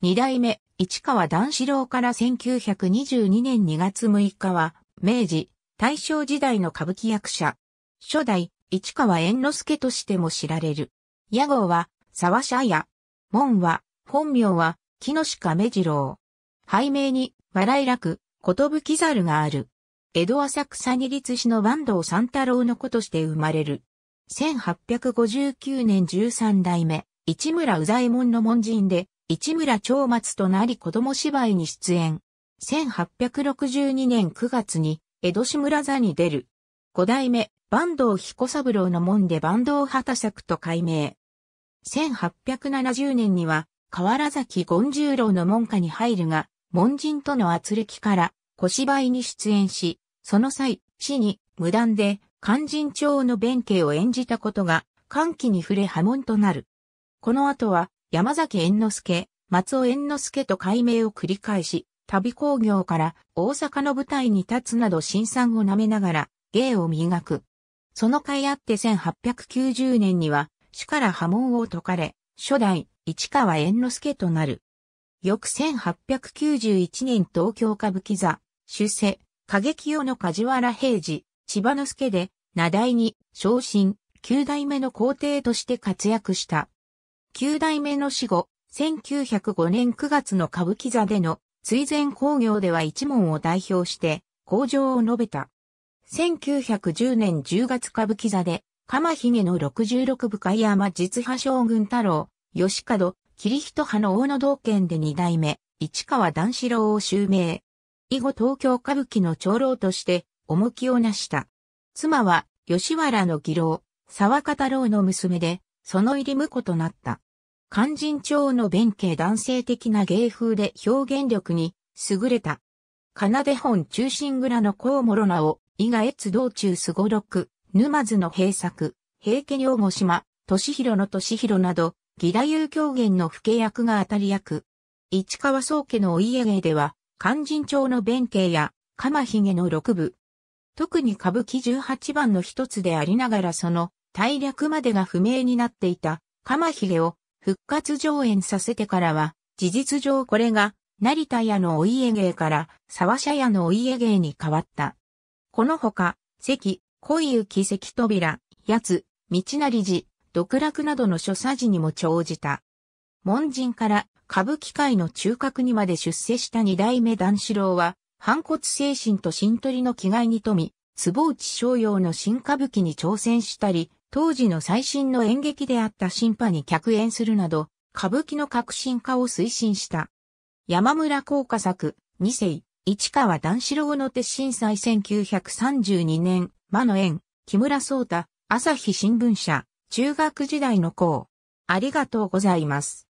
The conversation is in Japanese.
二代目、市川段四郎から1922年2月6日は、明治、大正時代の歌舞伎役者。初代、市川猿之助としても知られる。屋号は、沢社屋。門は、本名は、木下亀次郎。背名に、笑い楽、ことぶき猿がある。江戸浅草に立市の坂東三太郎の子として生まれる。1859年13代目、市村宇左衛門の門人で、市村長松となり子供芝居に出演。1862年9月に、江戸志村座に出る。五代目、坂東彦三郎の門で坂東畑作と改名。1870年には、河原崎権十郎の門下に入るが、門人との圧力から小芝居に出演し、その際、死に無断で勧進帳の弁慶を演じたことが歓喜に触れ波紋となる。この後は山崎猿之助、松尾猿之助と改名を繰り返し、旅工業から大阪の舞台に立つなど新参を舐めながら芸を磨く。その甲斐あって1890年には死から波紋を解かれ、初代市川猿之助となる。翌1891年東京歌舞伎座、出世、歌劇用の梶原平治、千葉之助で、名代に、昇進、九代目の皇帝として活躍した。九代目の死後、1905年9月の歌舞伎座での追善工業では一門を代表して、工場を述べた。1910年10月歌舞伎座で、鎌髭の66部海山実派将軍太郎、吉門、桐人派の大野道県で二代目、市川段四郎を襲名。以後東京歌舞伎の長老として重きをなした。妻は吉原の義郎、沢方郎の娘で、その入り婿となった。勧進帳の弁慶男性的な芸風で表現力に優れた。奏で本中心蔵のコウモロナを、伊賀越道中すごろく、沼津の閉作、平家両御島、俊弘の俊弘など、義太夫狂言の不家役が当たり役。市川宗家のお家芸では、勧進帳の弁慶や、鎌髭の六部。特に歌舞伎18番の一つでありながらその、大略までが不明になっていた、鎌髭を。復活上演させてからは、事実上これが、成田屋のお家芸から沢社屋のお家芸に変わった。このほか、関、恋雪関扉、八つ、道成寺、独楽などの諸作事にも長じた。門人から歌舞伎界の中核にまで出世した二代目段四郎は、反骨精神と新取りの気概に富み、坪内商用の新歌舞伎に挑戦したり、当時の最新の演劇であった新派に客演するなど、歌舞伎の革新化を推進した。山村効果作、二世、市川段四郎の鉄震災1932年、魔の縁、木村聡太、朝日新聞社、中学時代の校。ありがとうございます。